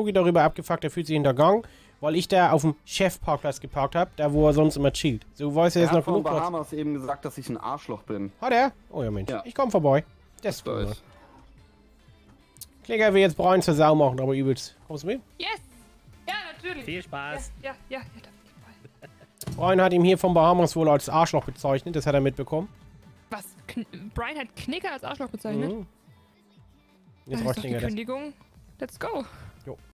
Boogie darüber abgefuckt, er fühlt sich hintergangen, weil ich da auf dem Chefparkplatz geparkt habe, da wo er sonst immer chillt. So weiß er Er jetzt noch von genug Platz. Bahamas eben gesagt, dass ich ein Arschloch bin. Hat er? Oh ja, Mensch. Ja. Ich komme vorbei. Das ist Weiß. Klicker will jetzt Brian zur Sau machen, aber übelst. Kommst du mit? Yes! Ja, natürlich. Viel Spaß. Ja, ja, ja, ja. Brian hat ihm hier von Bahamas wohl als Arschloch bezeichnet, das hat er mitbekommen. Was? Kn Brian hat Knicker als Arschloch bezeichnet? Mhm. Jetzt also reicht die das. Kündigung. Let's go. Jo.